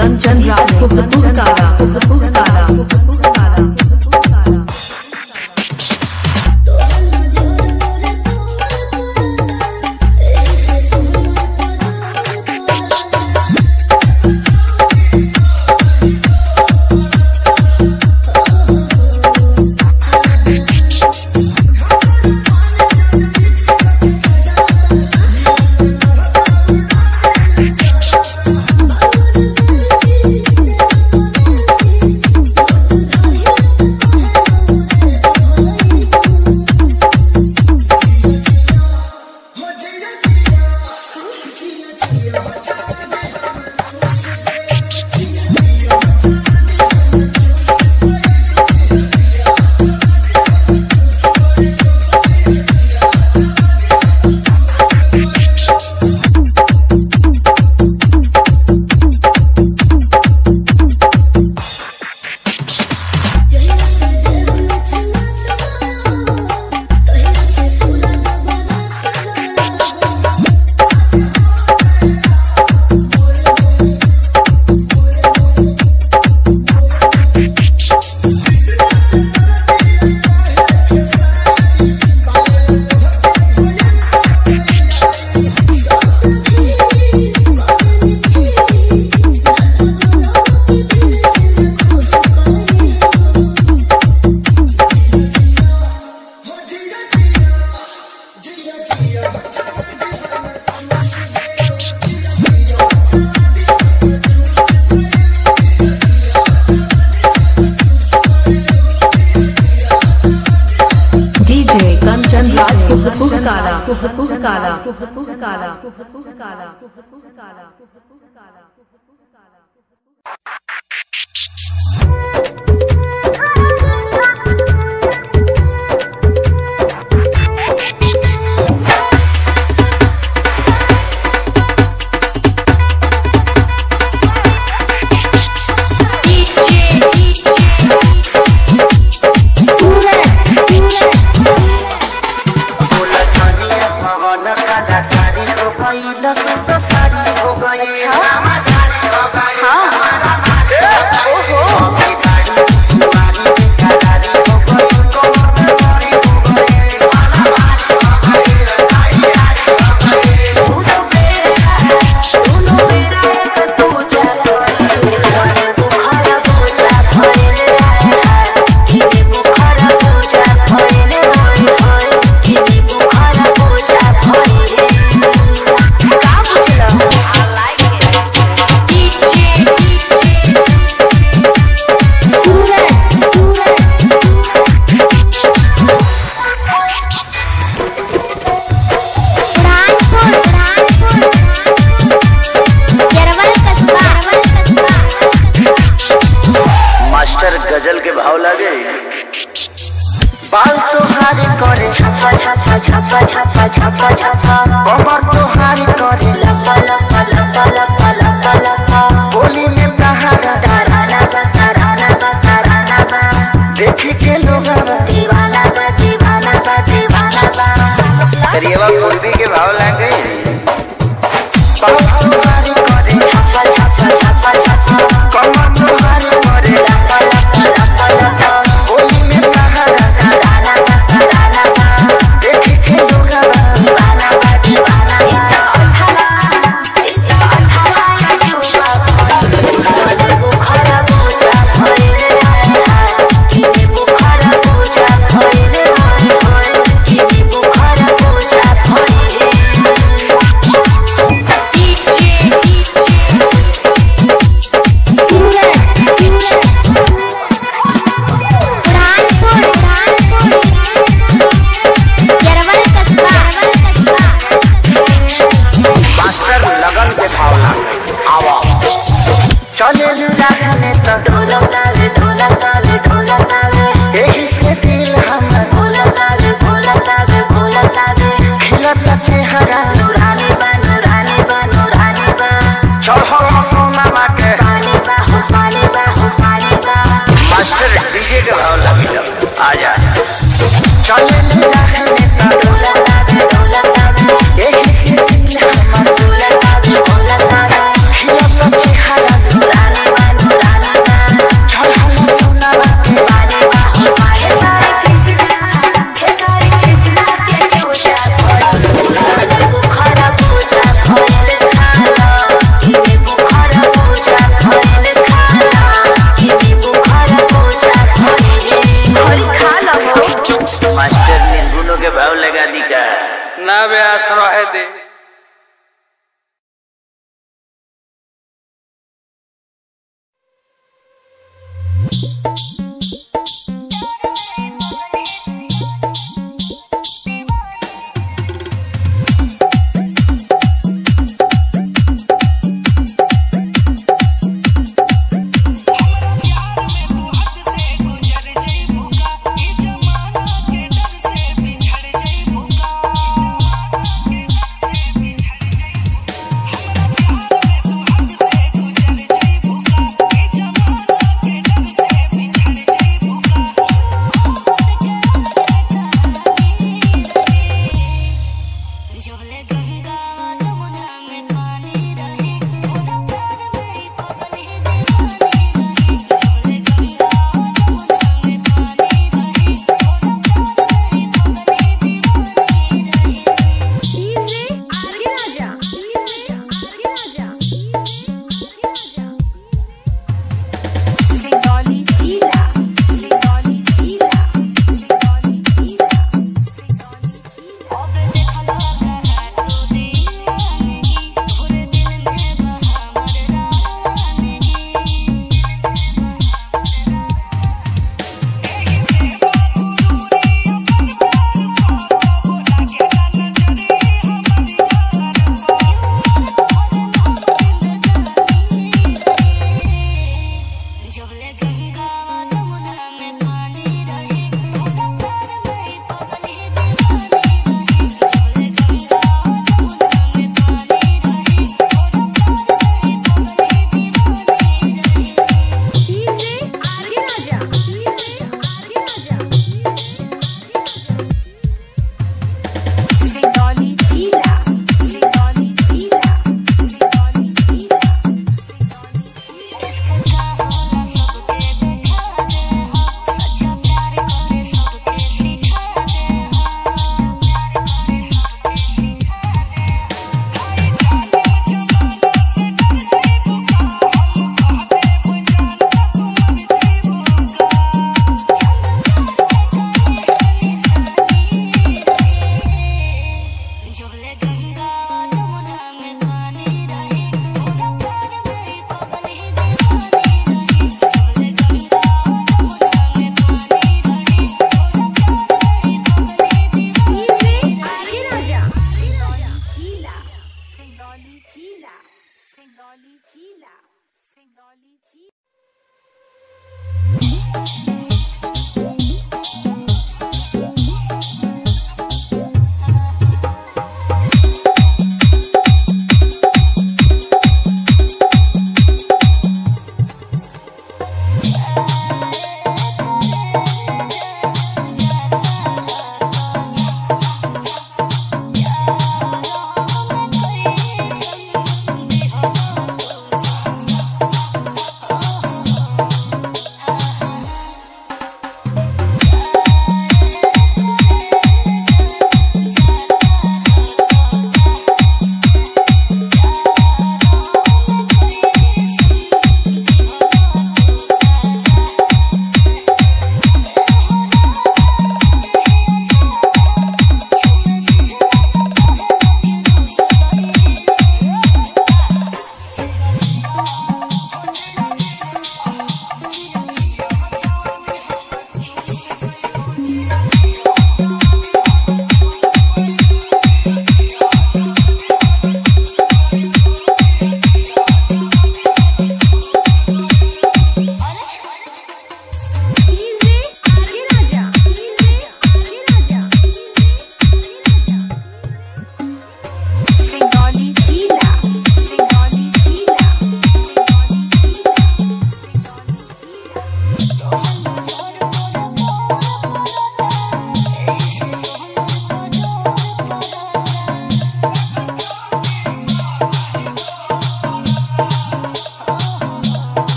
कंचन राज को पुकारा काला। সেবা করবি जाने तो ढोलक डाले ढोलक डाले ढोलक डाले